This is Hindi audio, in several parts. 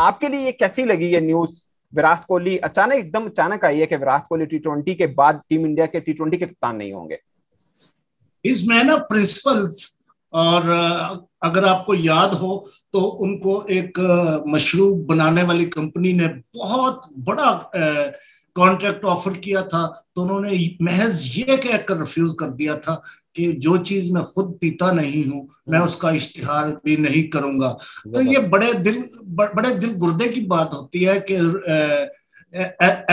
आपके लिए ये कैसी लगी ये न्यूज़ विराट कोहली, अचानक एकदम अचानक आई है कि विराट कोहली टी ट्वेंटी के बाद टीम इंडिया के टी ट्वेंटी के कप्तान नहीं होंगे। इसमें ना प्रिंसिपल्स और अगर आपको याद हो तो उनको एक मशरूब बनाने वाली कंपनी ने बहुत बड़ा कॉन्ट्रैक्ट ऑफ़र किया था तो उन्होंने महज ये कहकर रिफ्यूज कर दिया था कि जो चीज़ मैं खुद पीता नहीं हूँ मैं हम्म। उसका इश्तिहार भी नहीं करूँगा। तो ये बड़े दिल बड़े दिल गुर्दे की बात होती है कि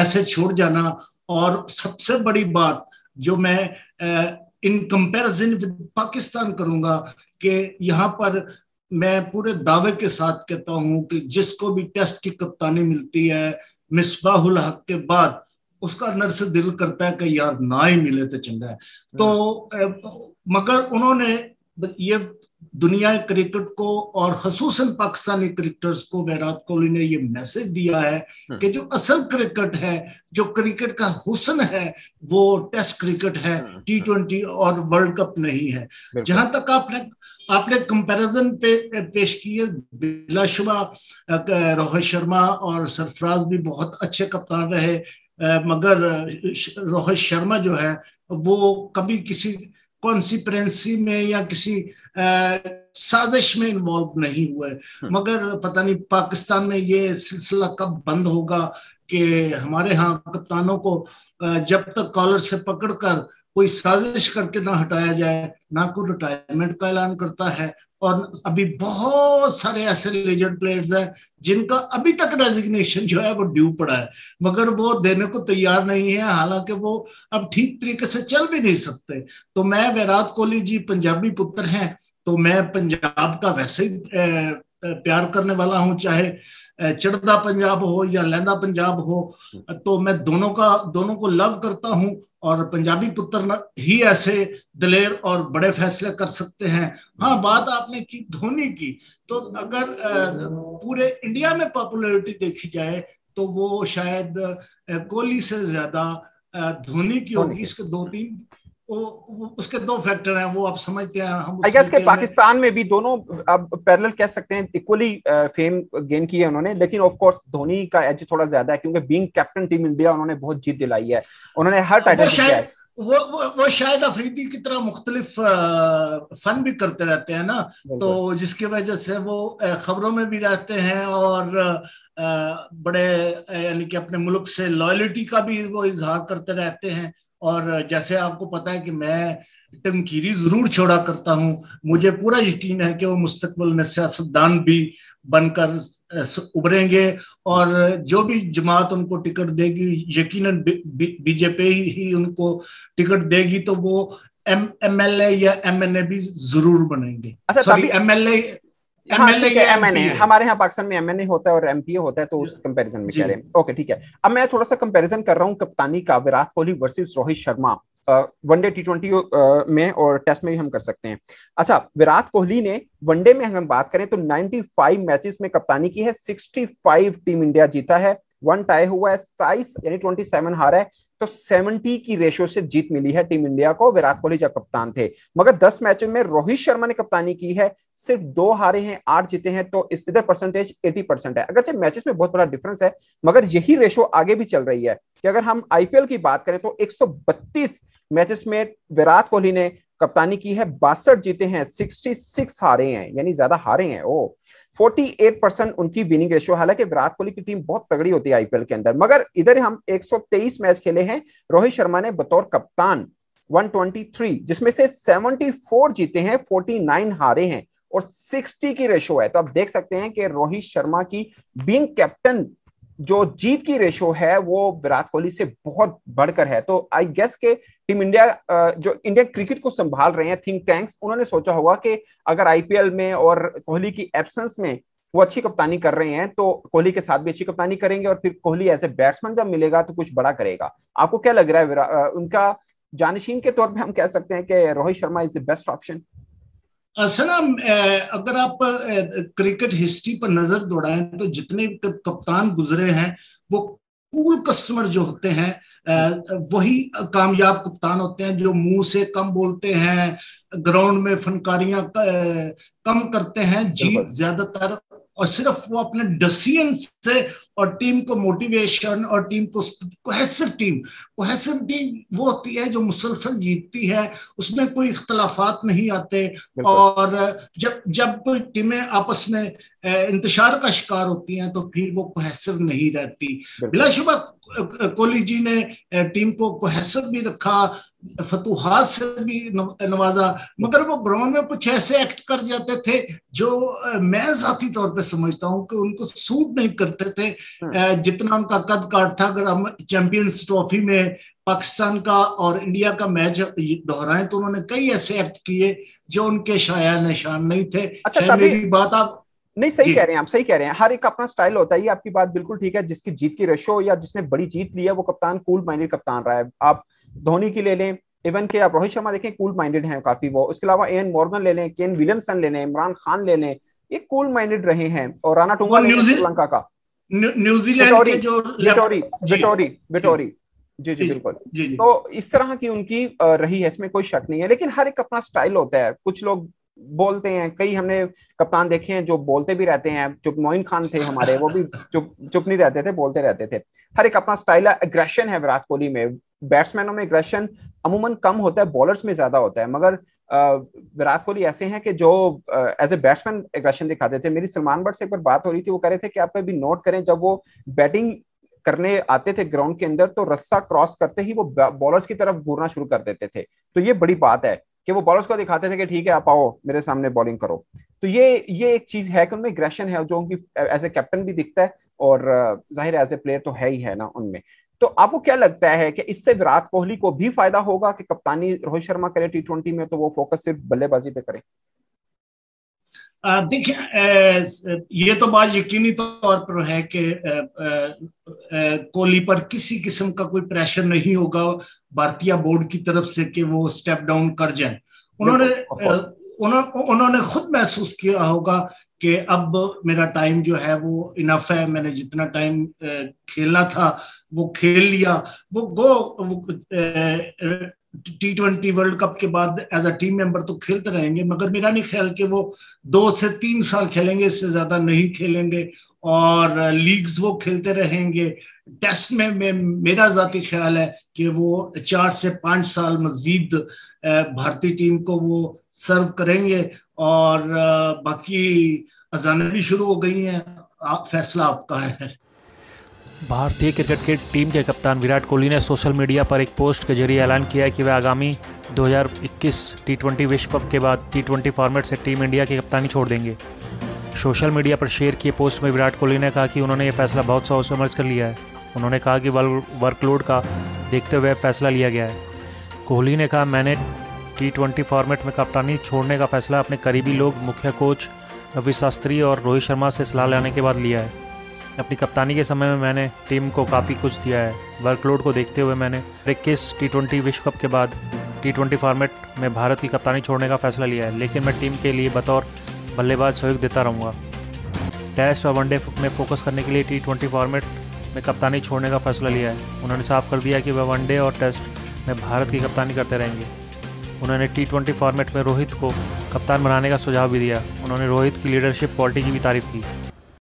ऐसे छोड़ जाना। और सबसे बड़ी बात जो मैं इन कंपैरिजन विद पाकिस्तान करूँगा कि यहाँ पर मैं पूरे दावे के साथ कहता हूँ कि जिसको भी टेस्ट की कप्तानी मिलती है मिसबाहुल हक के बाद उसका अंदर से दिल करता है कि यार ना ही मिले तो चंगा है। तो मगर उन्होंने ये दुनिया क्रिकेट को और खसूस पाकिस्तानी क्रिकेटर्स को विराट कोहली ने ये मैसेज दिया है हम्म। कि जो असल क्रिकेट है जो क्रिकेट का हुसन है वो टेस्ट क्रिकेट है टी हम्म। ट्वेंटी और वर्ल्ड कप नहीं है। जहाँ तक आपने आपने कंपैरिजन पे पेश किए बिलाशुबा रोहित शर्मा और सरफराज भी बहुत अच्छे कप्तान रहे। मगर रोहित शर्मा जो है वो कभी किसी कॉन्सिप्रेंसी में या किसी साजिश में इन्वॉल्व नहीं हुए हम्म। मगर पता नहीं पाकिस्तान में ये सिलसिला कब बंद होगा कि हमारे यहाँ कप्तानों को जब तक कॉलर से पकड़कर कोई साजिश करके ना हटाया जाए, ना कोई रिटायरमेंट का ऐलान करता है। और अभी बहुत सारे ऐसे लेजेंड प्लेयर्स हैं, जिनका अभी तक रेजिग्नेशन जो है वो ड्यू पड़ा है। मगर वो देने को तैयार नहीं है, हालाँकि वो अब ठीक तरीके से चल भी नहीं सकते। तो मैं विराट कोहली जी पंजाबी पुत्र हैं तो मैं पंजाब का वैसे ही प्यार करने वाला हूँ, चाहे चढ़दा पंजाब हो या लहदा पंजाब हो तो मैं दोनों का दोनों को लव करता हूँ और पंजाबी पुत्र ही ऐसे दलेर और बड़े फैसले कर सकते हैं। हाँ बात आपने की धोनी की। तो अगर पूरे इंडिया में पॉपुलैरिटी देखी जाए तो वो शायद कोहली से ज़्यादा धोनी की होगी। इसके दो तीन उसके दो फैक्टर हैं वो आप समझते हैं हम आई गेस के पाकिस्तान में भी दोनों अब पैरेलल कह सकते हैं इक्वली फेम गेन की है उन्होंने लेकिन ऑफ़ कोर्स धोनी का एज थोड़ा ज़्यादा है क्योंकि बीइंग कैप्टन टीम इंडिया उन्होंने बहुत जीत दिलाई है। उन्होंने हर टाइटल जीता है। वो वो वो शायद अफरीदी की तरह मुख्तलिफ़ फन भी करते रहते हैं ना तो जिसकी वजह से वो खबरों में भी रहते हैं और बड़े यानी कि अपने मुल्क से लॉयलिटी का भी वो इजहार करते रहते हैं। और जैसे आपको पता है कि मैं टिम कीरी ज़रूर छोड़ा करता हूँ। मुझे पूरा यकीन है कि वो मुस्तकबिल में सियासतदान भी बनकर उभरेंगे और जो भी जमात उनको टिकट देगी यकीनन बीजेपी ही उनको टिकट देगी तो वो एम एम एल ए या एम एन ए भी ज़रूर बनेंगे। अच्छा sorry M L A MNA हमारे यहाँ पाकिस्तान में एमएनए होता है और एमपीए होता है तो उस कंपैरिजन में कह रहे हैं। ओके ठीक है। अब मैं थोड़ा सा कंपैरिजन कर रहा हूँ कप्तानी का Virat Kohli versus Rohit Sharma. One day T twenty में और टेस्ट में भी हम कर सकते हैं। अच्छा विराट कोहली ने वनडे में हम बात करें तो 95 मैचेस में कप्तानी की है 65 टीम इंडिया जीता है। वन टाई हुआ है सताइस यानी 27 हारा है तो 70 की रेशियो से जीत मिली है टीम इंडिया को, विराट कोहली जब कप्तान थे। मगर 10 मैचों में रोहित शर्मा ने कप्तानी की है, सिर्फ़ दो हारे हैं, आठ जीते हैं तो इस इधर परसेंटेज 80 परसेंट है। अगर मैचेस में बहुत बड़ा डिफरेंस है, मगर यही रेशो आगे भी चल रही है। कि अगर हम आईपीएल की बात करें तो 132 मैचेस में विराट कोहली ने कप्तानी की है, बासठ जीते हैं 66 हारे हैं, यानी ज़्यादा हारे हैं, ओ। 48 परसेंट उनकी विनिंग रेशियो हालाँकि विराट कोहली की टीम बहुत तगड़ी होती है आईपीएल के अंदर। मगर इधर हम 123 मैच खेले हैं। रोहित शर्मा ने बतौर कप्तान 123 जिसमें से 74 जीते हैं 49 हारे हैं और 60 की रेशियो है। तो आप देख सकते हैं कि रोहित शर्मा की बीइंग कैप्टन जो जीत की रेशो है, वो विराट कोहली से बहुत बढ़कर है। तो आई गेस के टीम इंडिया जो इंडिया क्रिकेट को संभाल रहे हैं थिंक टैंक्स उन्होंने सोचा होगा कि अगर आईपीएल में और कोहली की एब्सेंस में वो अच्छी कप्तानी कर रहे हैं तो कोहली के साथ भी अच्छी कप्तानी करेंगे और फिर कोहली एज ए बैट्समैन जब मिलेगा तो कुछ बड़ा करेगा। आपको क्या लग रहा है उनका जानशीन के तौर पर हम कह सकते हैं कि Rohit Sharma is the best option Sana अगर आप क्रिकेट हिस्ट्री पर नज़र दौड़ाएँ तो जितने कप्तान गुजरे हैं वो कूल कस्टमर जो होते हैं वही कामयाब कप्तान होते हैं जो मुँह से कम बोलते हैं ग्राउंड में फनकारियाँ कम करते हैं जीत ज़्यादातर और सिर्फ़ वो अपने डिसीज़न से और टीम को मोटिवेशन और टीम को कोहेसिव टीम कोहेसिव टीम वो होती है जो मुसलसल जीतती है उसमें कोई इख्तलाफात नहीं आते और जब जब कोई टीमें आपस में इंतशार का शिकार होती हैं तो फिर वो कोहेसिव नहीं रहती। बिलाशुबा कोहली जी ने टीम को कोहेसिव भी रखा फतूहात से भी नवाजा। मगर वो ग्राउंड में कुछ ऐसे एक्ट कर जाते थे जो मैं जाती तौर पे समझता हूँ कि उनको सूट नहीं करते थे। हाँ। जितना उनका कद काट था अगर हम चैंपियंस ट्रॉफी में पाकिस्तान का और इंडिया का मैच दोहराए तो उन्होंने कई ऐसे एक्ट किए जो उनके शाया निशान नहीं थे। अच्छा मेरी बात आप नहीं सही कह रहे हैं आप सही कह रहे हैं। हर एक अपना स्टाइल होता है ये आपकी बात बिल्कुल ठीक है। जिसकी जीत की रेशो या जिसने बड़ी जीत ली है वो कप्तान कूल माइंडेड कप्तान रहा है। आप धोनी की ले लें इवन के आप रोहित शर्मा देखें कूल माइंडेड हैं काफ़ी वो। उसके अलावा एन मॉर्गन ले लें केन विलियमसन ले लें इमरान खान ले लें ये कूल माइंडेड रहे हैं। और राना टूँगा श्रीलंका का। न्यूजीलैंड जो विटोरी विटोरी विटोरी जी। जी बिल्कुल। तो इस तरह की उनकी रही है इसमें कोई शक नहीं है। लेकिन हर एक अपना स्टाइल होता है। कुछ लोग बोलते हैं। कई हमने कप्तान देखे हैं जो बोलते भी रहते हैं। चुप मोइन खान थे हमारे, वो भी चुप चुप नहीं रहते थे, बोलते रहते थे। हर एक अपना स्टाइल है एग्रेशन है विराट कोहली में। बैट्समैनों में एग्रेशन अमूमन कम होता है बॉलर्स में ज़्यादा होता है। मगर विराट कोहली ऐसे हैं कि जो एज ए बैट्समैन एग्रेशन दिखाते थे। मेरी सलमान बट से एक बार बात हो रही थी, वो कह रहे थे कि आप भी नोट करें, जब वो बैटिंग करने आते थे ग्राउंड के अंदर तो रस्सा क्रॉस करते ही वो बॉलर्स की तरफ़ घूरना शुरू कर देते थे। तो ये बड़ी बात है। कि वो बॉलर्स को दिखाते थे कि ठीक है, आप आओ, मेरे सामने बॉलिंग करो। तो ये ये एक चीज़ है कि उनमें ग्रेशन है, जो उनकी एज ए कैप्टन भी दिखता है, और ज़ाहिर एज ए प्लेयर तो है ही है ना उनमें। तो आपको क्या लगता है कि इससे विराट कोहली को भी फ़ायदा होगा कि कप्तानी रोहित शर्मा करे टी ट्वेंटी में तो वो फोकस सिर्फ़ बल्लेबाजी पे करें? देखिए ये तो बात यकीनी तौर पर है कि कोहली पर किसी किस्म का कोई प्रेशर नहीं होगा भारतीय बोर्ड की तरफ़ से कि वो स्टेप डाउन कर जाए। उन्होंने उन्होंने खुद महसूस किया होगा कि अब मेरा टाइम जो है वो इनफ है मैंने जितना टाइम खेलना था वो खेल लिया वो गो वो, टी ट्वेंटी वर्ल्ड कप के बाद एज अ टीम मेंबर तो खेलते रहेंगे मगर मेरा नहीं ख्याल कि वो दो से तीन साल खेलेंगे इससे ज़्यादा नहीं खेलेंगे। और लीग्स वो खेलते रहेंगे। टेस्ट में, में मेरा जाती ख्याल है कि वो चार से पाँच साल मजीद भारतीय टीम को वो सर्व करेंगे। और बाकी अजान भी शुरू हो गई हैं। फैसला आपका है। भारतीय क्रिकेट की टीम के कप्तान विराट कोहली ने सोशल मीडिया पर एक पोस्ट के ज़रिए ऐलान किया है कि वे आगामी 2021 टी विश्व कप के बाद टी फॉर्मेट से टीम इंडिया की कप्तानी छोड़ देंगे। सोशल मीडिया पर शेयर किए पोस्ट में विराट कोहली ने कहा कि उन्होंने ये फैसला बहुत सोच समझ कर लिया है। उन्होंने कहा कि वर्कलोड का देखते हुए फैसला लिया गया है। कोहली ने कहा, मैंने टी फॉर्मेट में कप्तानी छोड़ने का फैसला अपने करीबी लोग, मुख्य कोच रवि शास्त्री और रोहित शर्मा से सलाह लेने के बाद लिया है। अपनी कप्तानी के समय में मैंने टीम को काफ़ी कुछ दिया है। वर्कलोड को देखते हुए मैंने इक्कीस टी ट्वेंटी विश्व कप के बाद टी ट्वेंटी फॉर्मेट में भारत की कप्तानी छोड़ने का फैसला लिया है। लेकिन मैं टीम के लिए बतौर बल्लेबाज सहयोग देता रहूँगा। टेस्ट और वनडे में फोकस करने के लिए टी ट्वेंटी फॉर्मेट में कप्तानी छोड़ने का फैसला लिया है। उन्होंने साफ़ कर दिया कि वह वनडे और टेस्ट में भारत की कप्तानी करते रहेंगे। उन्होंने टी ट्वेंटी फॉर्मेट में रोहित को कप्तान बनाने का सुझाव भी दिया। उन्होंने रोहित की लीडरशिप क्वालिटी की भी तारीफ़ की।